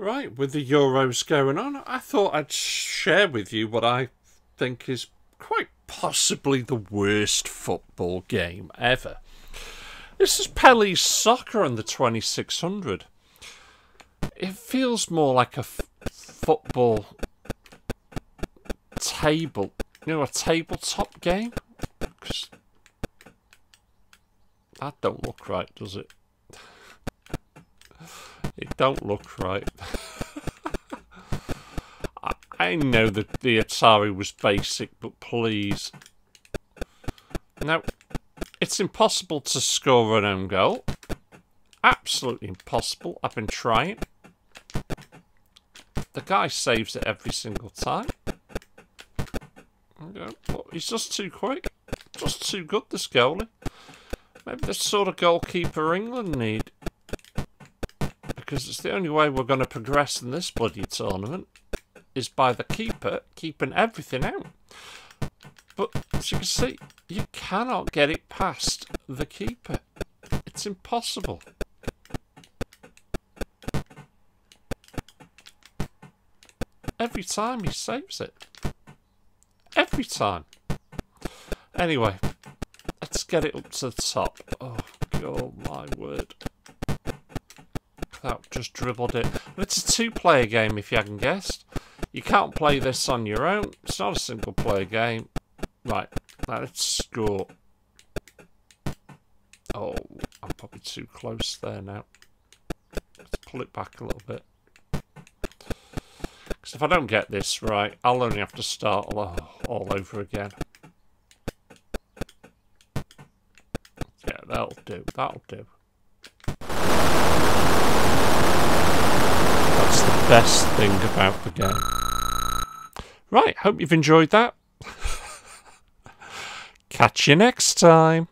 Right, with the Euros going on, I thought I'd share with you what I think is quite possibly the worst football game ever. This is Pele's soccer on the 2600. It feels more like a football table, you know, a tabletop game. That don't look right, does it? Don't look right. I know that the Atari was basic, but please. Now, it's impossible to score an own goal. Absolutely impossible. I've been trying. The guy saves it every single time. He's just too quick. Just too good, this goalie. Maybe the sort of goalkeeper England need because it's the only way we're going to progress in this bloody tournament is by the keeper keeping everything out. But as you can see, you cannot get it past the keeper. It's impossible. Every time he saves it. Every time. Anyway, let's get it up to the top. Oh, God, my word just dribbled it. It's a two-player game, if you hadn't guessed. You can't play this on your own. It's not a single-player game. Right, let's score. Oh, I'm probably too close there now. Let's pull it back a little bit. Because if I don't get this right, I'll only have to start all, all over again. Yeah, that'll do. That'll do. Best thing about the game. Right, hope you've enjoyed that. Catch you next time.